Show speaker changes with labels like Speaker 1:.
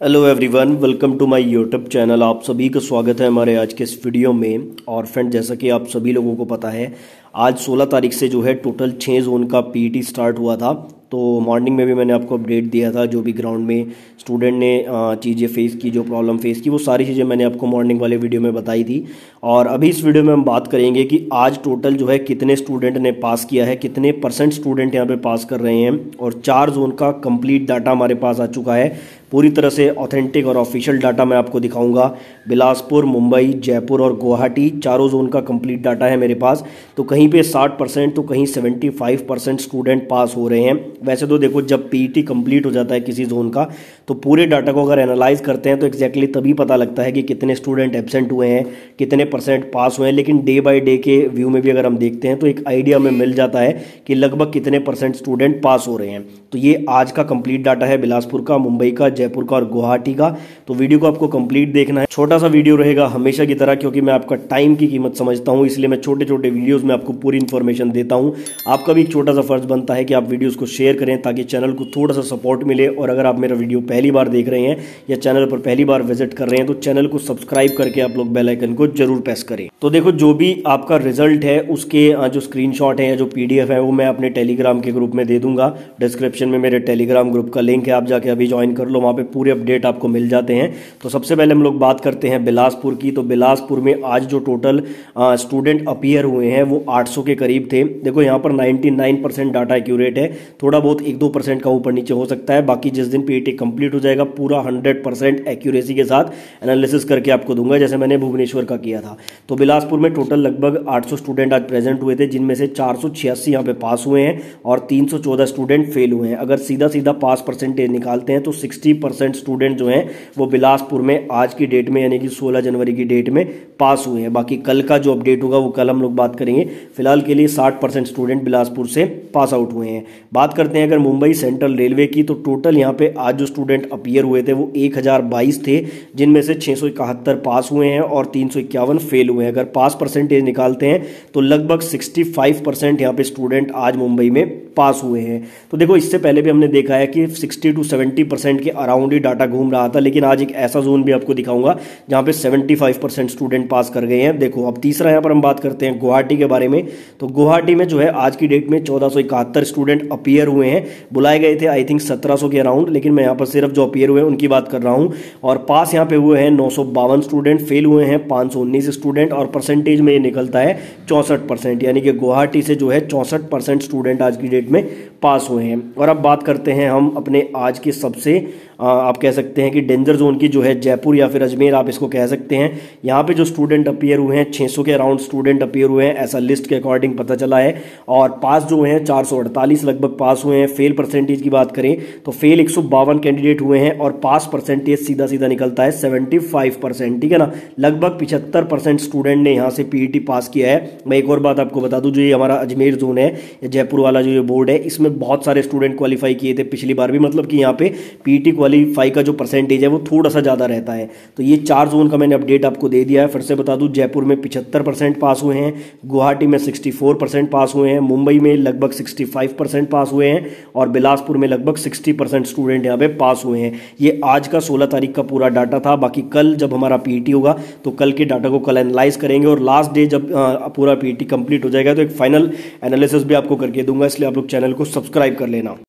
Speaker 1: Hello everyone welcome to my YouTube channel आप सभी का स्वागत है हमारे आज के इस वीडियो में। और फ्रेंड जैसा कि आप सभी लोगों को पता है, आज 16 तारीख से जो है टोटल छः जोन का पीटी स्टार्ट हुआ था। तो मॉर्निंग में भी मैंने आपको अपडेट दिया था, जो भी ग्राउंड में स्टूडेंट ने चीज़ें फेस की, जो प्रॉब्लम फेस की, वो सारी चीज़ें मैंने आपको मॉर्निंग वाले वीडियो में बताई थी। और अभी इस वीडियो में हम बात करेंगे कि आज टोटल जो है कितने स्टूडेंट ने पास किया है, कितने परसेंट स्टूडेंट यहाँ पे पास कर रहे हैं, और चार जोन का कंप्लीट डाटा हमारे पास आ चुका है। पूरी तरह से ऑथेंटिक और ऑफिशियल डाटा मैं आपको दिखाऊँगा। बिलासपुर, मुंबई, जयपुर और गुवाहाटी, चारों जोन का कंप्लीट डाटा है मेरे पास। तो कहीं पे 60 परसेंट तो कहीं 75 परसेंट स्टूडेंट पास हो रहे हैं। वैसे तो देखो, जब पीईटी कंप्लीट हो जाता है किसी जोन का तो पूरे डाटा को अगर एनालाइज करते हैं तो एक्जैक्टली तभी पता लगता है कि कितने स्टूडेंट एबसेंट हुए हैं, कितने परसेंट पास हुए हैं। लेकिन डे बाई डे के व्यू में भी अगर हम देखते हैं तो एक आइडिया हमें मिल जाता है कि लगभग कितने परसेंट स्टूडेंट पास हो रहे हैं। तो ये आज का कंप्लीट डाटा है बिलासपुर का, मुंबई का, जयपुर का और गुवाहाटी का। तो वीडियो को आपको कंप्लीट देखना है। छोटा सा वीडियो रहेगा हमेशा की तरह, क्योंकि मैं आपका टाइम की कीमत समझता हूँ, इसलिए मैं छोटे छोटे वीडियोज़ में आपको पूरी इन्फॉर्मेशन देता हूँ। आपका भी एक छोटा सा फ़र्ज़ बनता है कि आप वीडियोज़ को शेयर करें ताकि चैनल को थोड़ा सा सपोर्ट मिले। और अगर आप मेरा वीडियो पहली बार देख रहे हैं या चैनल पर पहली बार विज़िट कर रहे हैं तो चैनल को सब्सक्राइब करके आप लोग बेलाइकन को ज़रूर प्रेस करें। तो देखो, जो भी आपका रिज़ल्ट है, उसके जो स्क्रीन है या जो पीडीएफ है, वो मैं अपने टेलीग्राम के ग्रुप में दे दूँगा। डिस्क्रिप्शन में मेरे टेलीग्राम ग्रुप का लिंक है, आप जाके अभी ज्वाइन कर लो, वहाँ पे पूरे अपडेट आपको मिल जाते हैं। तो सबसे पहले हम लोग बात करते हैं बिलासपुर की। तो बिलासपुर में आज जो टोटल स्टूडेंट अपियर हुए हैं, वो 800 के करीब थे। देखो, यहाँ पर 99 परसेंट डाटा एक्यूरेट है। थोड़ा बहुत एक दो परसेंट का ऊपर नीचे हो सकता है। बाकी जिस दिन पीईटी कंप्लीट हो जाएगा, पूरा 100 परसेंट एक्यूरेसी के साथ एनालिसिस करके आपको दूँगा, जैसे मैंने भुवनेश्वर का किया था। तो बिलासपुर में टोटल लगभग आठ सौ स्टूडेंट आज प्रेजेंट हुए थे, जिनमें से चार सौ पे पास हुए हैं और तीन सौ चौदह स्टूडेंट फेल हुए हैं। अगर सीधा सीधा पास परसेंटेज निकालते हैं तो सिक्सटी स्टूडेंट जो हैं, वो बिलासपुर में आज की डेट में, यानी कि 16 जनवरी की डेट में पास हुए हैं। बाकी कल का जो अपडेट होगा, वो कल हम लोग बात करेंगे। फ़िलहाल के लिए 60 परसेंट स्टूडेंट बिलासपुर से पास आउट हुए हैं। बात करते हैं, अगर मुंबई सेंट्रल रेलवे की तो टोटल यहाँ पे आज जो स्टूडेंट अपियर हुए थे, वो एक थे, जिनमें से छः पास हुए हैं और तीन फेल हुए हैं। अगर पास परसेंटेज निकालते हैं तो लगभग सिक्सटी परसेंट यहाँ पे स्टूडेंट आज मुंबई में पास हुए हैं। तो देखो, इससे पहले भी हमने देखा है कि 60 टू 70 परसेंट के अराउंड ही डाटा घूम रहा था, लेकिन आज एक ऐसा जोन भी आपको दिखाऊँगा, जहाँ पे 75 परसेंट स्टूडेंट पास कर गए हैं। देखो, अब तीसरा यहाँ पर हम बात करते हैं गुवाहाटी के बारे में। तो गुवाहाटी में जो है, आज की डेट में चौदह स्टूडेंट अपियर हुए हैं। बुलाए गए थे आई थिंक सत्रह के अराउंड लेकिन मैं यहाँ पर सिर्फ़ जो अपियर हुए उनकी बात कर रहा हूँ। और पास यहाँ पे हुए हैं नौ स्टूडेंट फेल हुए हैं, पाँच स्टूडेंट और परसेंटेज में ये निकलता है चौंसठ यानी कि गुवाहाटी से जो है चौंसठ स्टूडेंट आज की डेट में पास हुए हैं। और अब बात करते हैं हम अपने आज के सबसे आप कह सकते हैं कि डेंजर जोन की जो है जयपुर या फिर अजमेर, आप इसको कह सकते हैं। यहाँ पे जो स्टूडेंट अपियर हुए हैं 600 के अराउंड स्टूडेंट अपियर हुए हैं, ऐसा लिस्ट के अकॉर्डिंग पता चला है। और पास जो हुए हैं, चार सौ अड़तालीस, लगभग पास हुए हैं फेल परसेंटेज की बात करें तो फेल एक सौ बावन कैंडिडेट हुए हैं और पास परसेंटेज सीधा सीधा निकलता है सेवेंटी ठीक है ना? लगभग पिछहत्तर परसेंट स्टूडेंट ने यहाँ से पी पास किया है। मैं एक और बात आपको बता दूँ, जो ये हमारा अजमेर जोन है जयपुर वाला जो ये बोर्ड है, इसमें बहुत सारे स्टूडेंट क्वालिफाई किए थे पिछली बार भी मतलब कि यहाँ पे पीटी क्वालिफाई का जो परसेंटेज है, वो थोड़ा सा ज़्यादा रहता है। तो ये चार जोन का मैंने अपडेट आपको दे दिया है। फिर से बता दूँ, जयपुर में पिछहत्तर परसेंट पास हुए हैं, गुवाहाटी में सिक्सटी फोर परसेंट पास हुए हैं, मुंबई में लगभग सिक्सटी फाइव परसेंट पास हुए हैं। और बिलासपुर में लगभग सिक्सटी परसेंट स्टूडेंट यहाँ पे पास हुए हैं। ये आज का सोलह तारीख का पूरा डाटा था। बाकी कल जब हमारा पीटी होगा तो कल के डाटा को कल एनालाइज करेंगे और लास्ट डे जब पूरा पीटी कंप्लीट हो जाएगा तो एक फाइनल एनालिसिस भी आपको करके दूँगा, इसलिए आप लोग चैनल को सब्सक्राइब कर लेना।